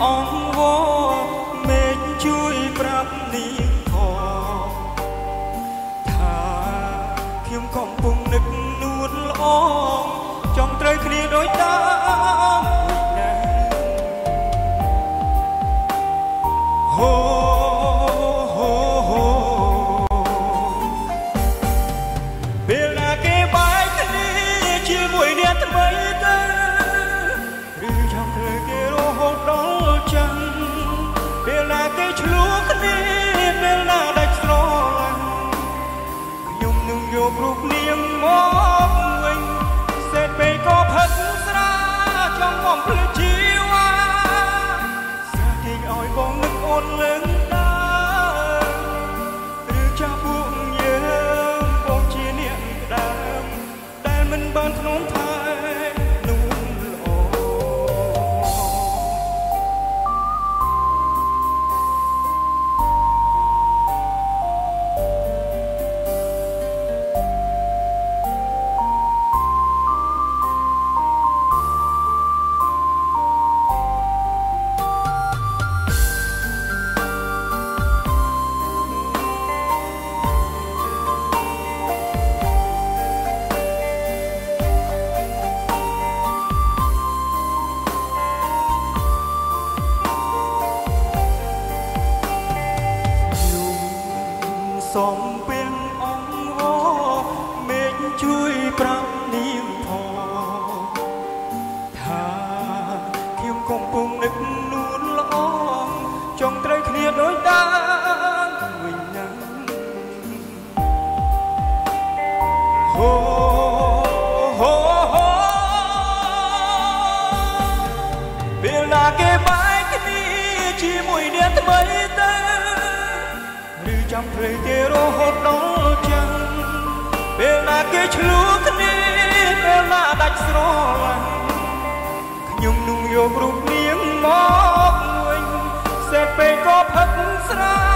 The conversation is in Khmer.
អង្វរមេឃជួយប្រាប់នាងផងថាខ្ញុំកំពុងនឹកនួនល្អចង់ត្រូវគ្នាដោយតា គេឆ្លោះគ្នាពេលណាដាច់ស្រឡាញ់ខ្ញុំនឹងយករូបនាងមកវិញសេតពេកក៏ផឹកស្រាចង់បំភ្លេច សំពេលអងវមេឃជួយប្រាប់នាងផងថាខ្ញុំកំពុងនឹកនួនល្អចង់ត្រូវគ្នាដូចដើមវិញណាហូហូហូពេលណាគេបែកគ្នាជាមួយអ្នកថ្មីទៅឬ ចាំព្រៃគេរហូតដល់ចាំពេលណាគេឆ្លោះគ្នាពេលណាដាច់ស្រឡាញ់ខ្ញុំនឹងយករូបនាងមកវិញសេតពេកក៏ផឹកស្រា